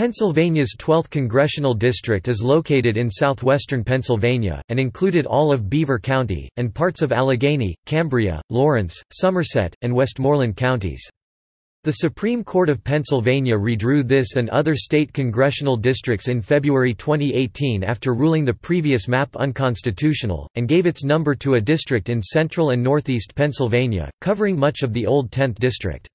Pennsylvania's 12th congressional district is located in southwestern Pennsylvania, and included all of Beaver County, and parts of Allegheny, Cambria, Lawrence, Somerset, and Westmoreland counties. The Supreme Court of Pennsylvania redrew this and other state congressional districts in February 2018 after ruling the previous map unconstitutional, and gave its number to a district in central and northeast Pennsylvania, covering much of the old 10th district.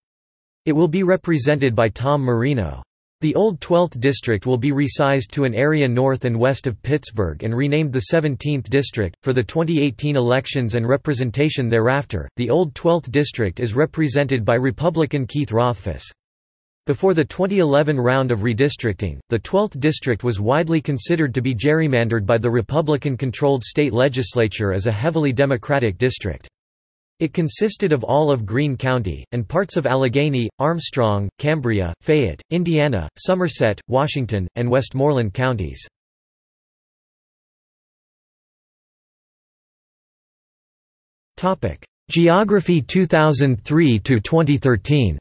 It will be represented by Tom Marino. The old 12th district will be resized to an area north and west of Pittsburgh and renamed the 17th district. For the 2018 elections and representation thereafter, the old 12th district is represented by Republican Keith Rothfus. Before the 2011 round of redistricting, the 12th district was widely considered to be gerrymandered by the Republican-controlled state legislature as a heavily Democratic district. It consisted of all of Greene County, and parts of Allegheny, Armstrong, Cambria, Fayette, Indiana, Somerset, Washington, and Westmoreland counties. Geography 2003–2013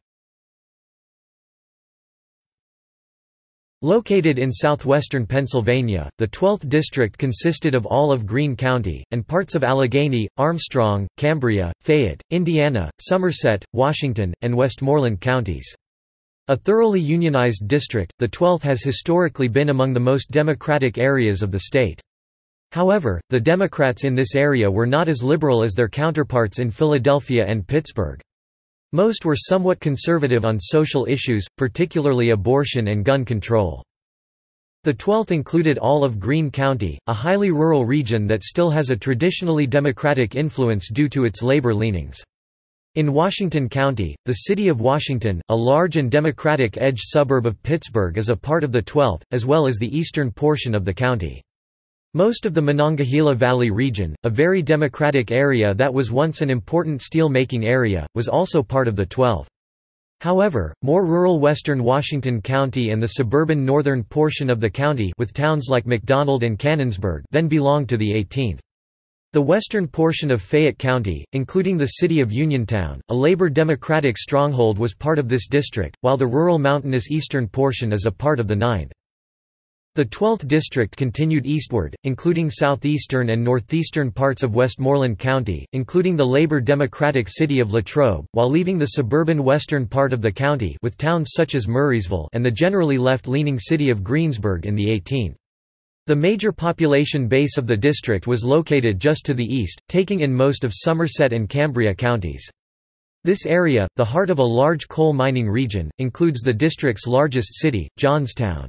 Located in southwestern Pennsylvania, the 12th district consisted of all of Greene County, and parts of Allegheny, Armstrong, Cambria, Fayette, Indiana, Somerset, Washington, and Westmoreland counties. A thoroughly unionized district, the 12th has historically been among the most democratic areas of the state. However, the Democrats in this area were not as liberal as their counterparts in Philadelphia and Pittsburgh. Most were somewhat conservative on social issues, particularly abortion and gun control. The 12th included all of Greene County, a highly rural region that still has a traditionally Democratic influence due to its labor leanings. In Washington County, the city of Washington, a large and Democratic edge suburb of Pittsburgh is a part of the 12th, as well as the eastern portion of the county. Most of the Monongahela Valley region, a very democratic area that was once an important steel-making area, was also part of the 12th. However, more rural western Washington County and the suburban northern portion of the county with towns like McDonald and Canonsburg then belonged to the 18th. The western portion of Fayette County, including the city of Uniontown, a labor Democratic stronghold was part of this district, while the rural mountainous eastern portion is a part of the 9th. The 12th district continued eastward, including southeastern and northeastern parts of Westmoreland County, including the Labor Democratic city of Latrobe, while leaving the suburban western part of the county with towns such as Murrysville and the generally left-leaning city of Greensburg in the 18th. The major population base of the district was located just to the east, taking in most of Somerset and Cambria counties. This area, the heart of a large coal mining region, includes the district's largest city, Johnstown.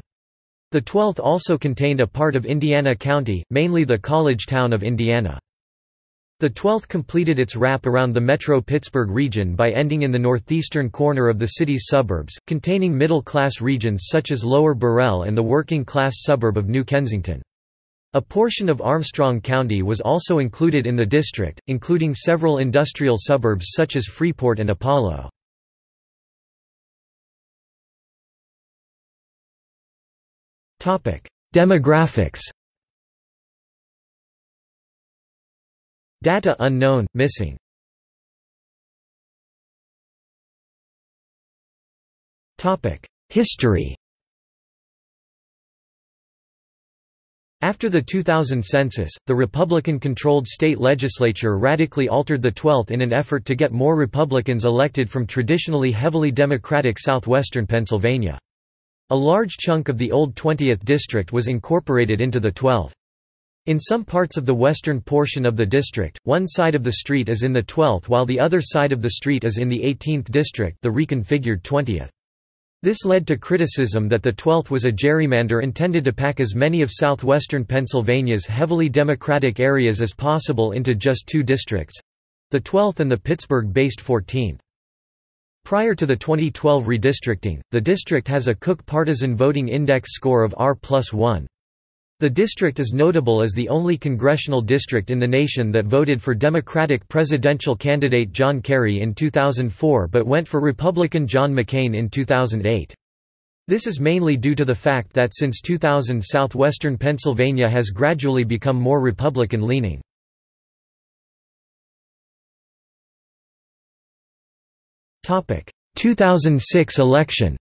The 12th also contained a part of Indiana County, mainly the college town of Indiana. The 12th completed its wrap around the metro Pittsburgh region by ending in the northeastern corner of the city's suburbs, containing middle-class regions such as Lower Burrell and the working-class suburb of New Kensington. A portion of Armstrong County was also included in the district, including several industrial suburbs such as Freeport and Apollo. Demographics Data unknown, missing. History After the 2000 census, the Republican-controlled state legislature radically altered the 12th in an effort to get more Republicans elected from traditionally heavily Democratic southwestern Pennsylvania. A large chunk of the old 20th district was incorporated into the 12th. In some parts of the western portion of the district, one side of the street is in the 12th while the other side of the street is in the 18th district the reconfigured 20th. This led to criticism that the 12th was a gerrymander intended to pack as many of southwestern Pennsylvania's heavily Democratic areas as possible into just two districts—the 12th and the Pittsburgh-based 14th. Prior to the 2012 redistricting, the district has a Cook Partisan Voting Index score of R plus 1. The district is notable as the only congressional district in the nation that voted for Democratic presidential candidate John Kerry in 2004 but went for Republican John McCain in 2008. This is mainly due to the fact that since 2000 southwestern Pennsylvania has gradually become more Republican-leaning. 2006 election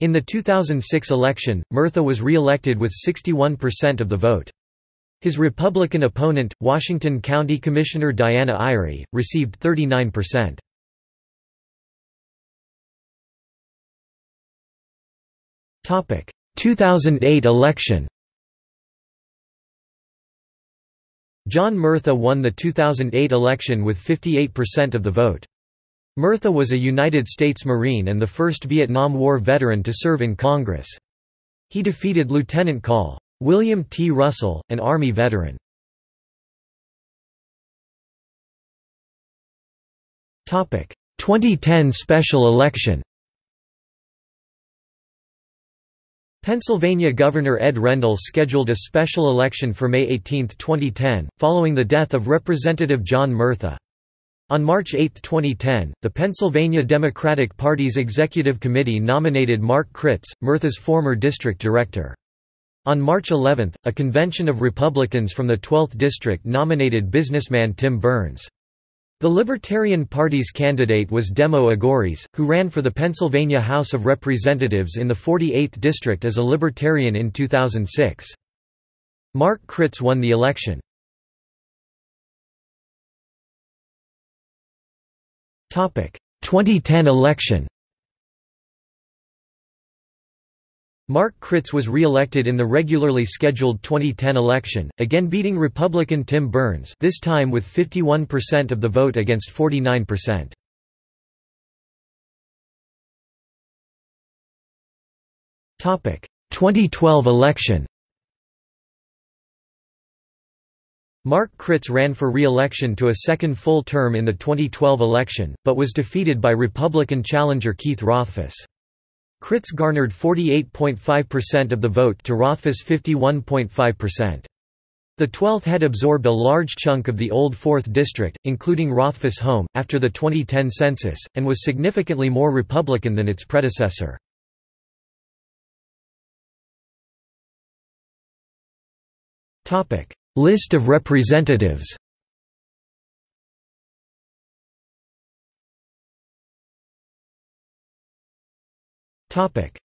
In the 2006 election, Murtha was re-elected with 61% of the vote. His Republican opponent, Washington County Commissioner Diana Irey, received 39%. 2008 election John Murtha won the 2008 election with 58% of the vote. Murtha was a United States Marine and the first Vietnam War veteran to serve in Congress. He defeated Lieutenant Col. William T. Russell, an Army veteran. Topic: 2010 special election Pennsylvania Governor Ed Rendell scheduled a special election for May 18, 2010, following the death of Representative John Murtha. On March 8, 2010, the Pennsylvania Democratic Party's Executive Committee nominated Mark Critz, Murtha's former district director. On March 11, a convention of Republicans from the 12th District nominated businessman Tim Burns. The Libertarian Party's candidate was Demo Agoras, who ran for the Pennsylvania House of Representatives in the 48th District as a Libertarian in 2006. Mark Critz won the election. Topic: 2010 election Mark Critz was re-elected in the regularly scheduled 2010 election, again beating Republican Tim Burns this time with 51% of the vote against 49%. Topic: 2012 election. Mark Critz ran for re-election to a second full term in the 2012 election, but was defeated by Republican challenger Keith Rothfus. Critz garnered 48.5% of the vote to Rothfus' 51.5%. The 12th had absorbed a large chunk of the old 4th district, including Rothfus' home, after the 2010 census, and was significantly more Republican than its predecessor. List of representatives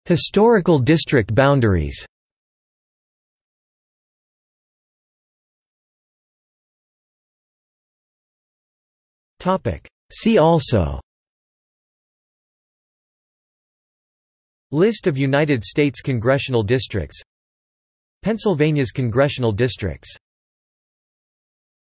Historical district boundaries See also List of United States congressional districts Pennsylvania's congressional districts